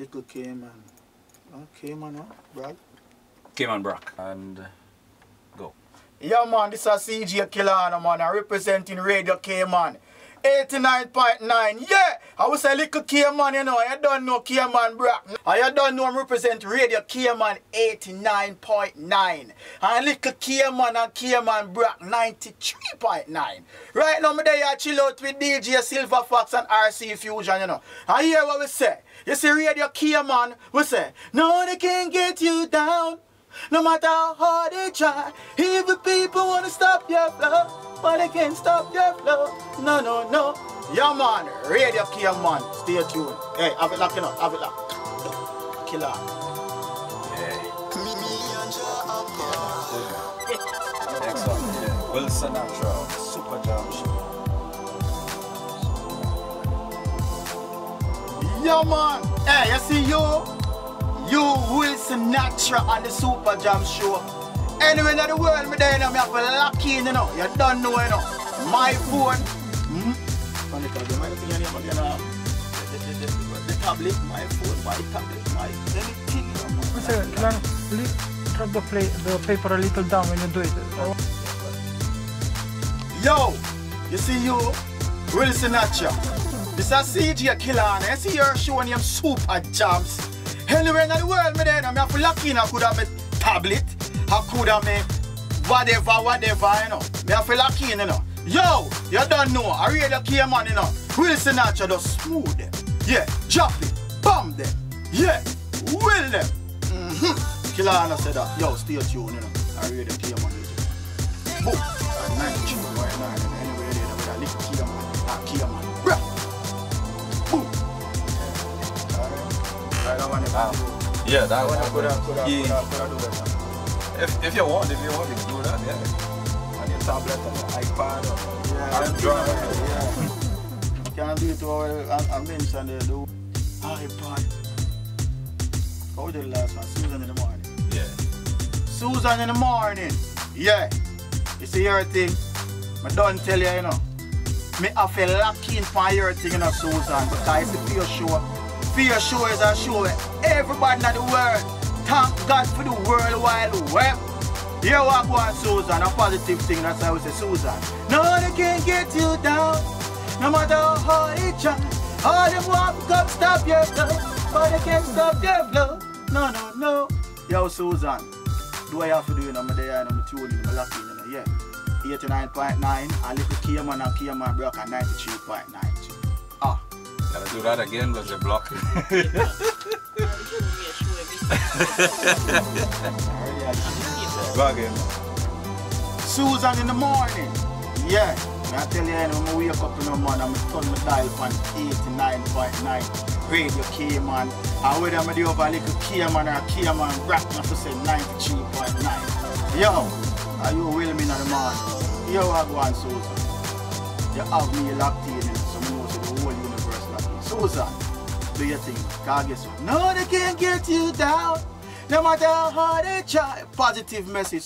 Little Cayman. Oh, Cayman, oh, huh? Brad? Cayman Brac. And uh, go. Yeah, man, this is CJ Killawno, man. I'm representing Radio Cayman. 89.9, yeah! I was a little Cayman, you know. I don't know Cayman Brac. I don't know I'm represent Radio Cayman 89.9. And little Cayman and Cayman Brac 93.9. Right now, me there chill out with DJ Silver Fox and RC Fusion, you know. I hear what we say. You see Radio Cayman, we say, no, they can't get you down. No matter how hard they try, evil people wanna stop your flow, but they can't stop your flow. No, no, no. Yeah, man. Radio Kia, man. Stay tuned. Hey, have it locked, you know. Have it locked. Killer. Yeah. Next one. Yeah. Wilson Natural. Super Jam Show. Yeah, man. Hey, you see you? You Wilson Natural on the Super Jam Show. Anywhere in the world, me there, you know, me have to lock in, you know. You don't know, you know. My phone. On the tablet, my thing, you know, again, the, the, the, tablet, my phone, my tablet, my anything, you know. my Sir, tablet. Lano, drop the play the paper a little down when you do it. Oh, Yo, you see you, Wilson Natural. This is CJ Killer, and I see you're showing him super jams. Anywhere in the world, me then, I have to lock in, I could have a tablet, I could have me whatever, whatever, you know. Me have lock you know. Yo, you don't know, I really care, man, you know. Wilson Natural just smooth them. Yeah, drop it, bomb them. Yeah, will them. Mm-hmm. Killer, I said that. Yo, stay tuned, you know. I really care, man. Boom. At night, chill, right now, and anywhere there, with a little key, man. A key, man. Bruh. Boom. Alright, that one yeah, that that one. one could have, could have, Yeah. could have, could have do better. If, if you want, if you want, you can do that, yeah. Tablet, your iPad, or Yeah, Android. yeah. Can do it over, I, I mentioned the, the iPod. How was the last one? Susan in the morning. Yeah. Susan in the morning. Yeah. You see your thing? I don't tell you, you know. Me have to lock in for your thing, you know, Susan, because it's a fear show. Fear show is a show everybody in the world thank God for the World Wide Web. Here what go on, Susan, a positive thing, that's how we say, Susan. No, they can't get you down, no matter how hard they try. All them want to come stop your flow, but they can't stop your flow. No, no, no. Yo, Susan, do I have to do it? I'm there and I'm tuning, I'm lucky, you know, yeah. 89.9, and little Cayman and Cayman Brac at 93.9. Ah, Gotta do that again, but you block. already again. Susan in the morning. Yeah. I tell you, when I wake up in the morning, I'm turn my dial on 89.9 Radio Cayman. And whether I'm do a little Cayman or a Cayman rap, I have to say 93.9. Yo, are you with me in the morning? Yo, I go on, Susan. You have me locked in, so I know the whole universe locked in. Susan, do your thing. God guess what? No, they can't get you down. No matter how they try. Positive message.